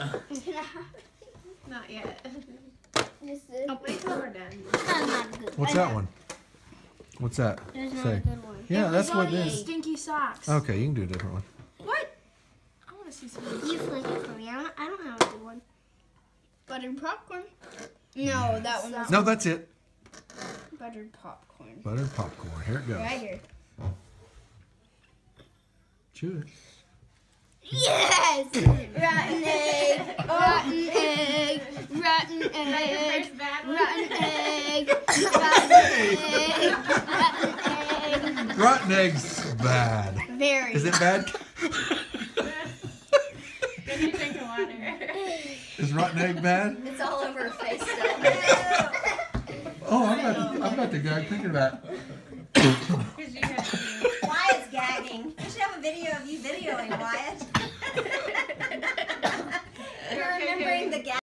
Not yet. This Oh, wait till we're done. not a good What's that one? What's that? There's not Say. a good one. Yeah, that's what it Lasagna is. Stinky socks. Okay, you can do a different one. What? I want to see some. You flick it for me. I don't, I don't have a good one. Buttered popcorn. No, that one was No, that's it. buttered popcorn. Buttered popcorn. Here it goes. Right here. Chew it. Yes! egg. first bad one? Rotten egg. Rotten egg. Rotten egg. Rotten eggs bad. Very. Is it bad? Then you drink water. Is rotten egg bad? It's all over her face still. Oh, I'm about to, I'm about to go thinking about. Because you. Wyatt's gagging. We should have a video of you videoing Wyatt. You're remembering the gag.